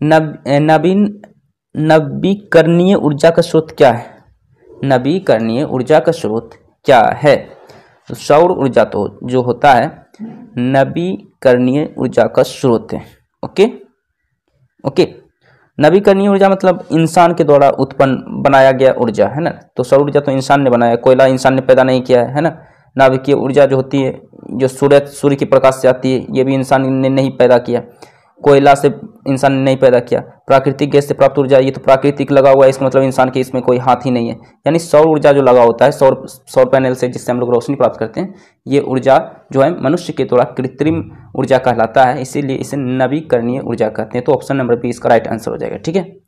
नवीन नवीकरणीय ऊर्जा का स्रोत क्या है? नवीकरणीय ऊर्जा का स्रोत क्या है? तो सौर ऊर्जा तो जो होता है नवीकरणीय ऊर्जा का स्रोत है। ओके? ओके? नवीकरणीय ऊर्जा मतलब इंसान के द्वारा उत्पन्न बनाया गया ऊर्जा, है ना? तो सौर ऊर्जा तो इंसान ने बनाया, कोयला इंसान ने पैदा नहीं किया, है ना? नाभिकीय ऊर्जा जो होती है, जो सूर्य सूर्य के प्रकाश से आती है, ये भी इंसान ने नहीं पैदा किया। कोयला से इंसान ने नहीं पैदा किया, प्राकृतिक गैस से प्राप्त ऊर्जा, ये तो प्राकृतिक लगा हुआ है, इसका मतलब इंसान के इसमें कोई हाथ ही नहीं है। यानी सौर ऊर्जा जो लगा होता है, सौर सौर पैनल से जिससे हम लोग रोशनी प्राप्त करते हैं, ये ऊर्जा जो है मनुष्य के द्वारा कृत्रिम ऊर्जा कहलाता है, इसीलिए इसे नवीकरणीय ऊर्जा कहते हैं। तो ऑप्शन नंबर बी इसका राइट आंसर हो जाएगा, ठीक है?